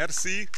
Merci.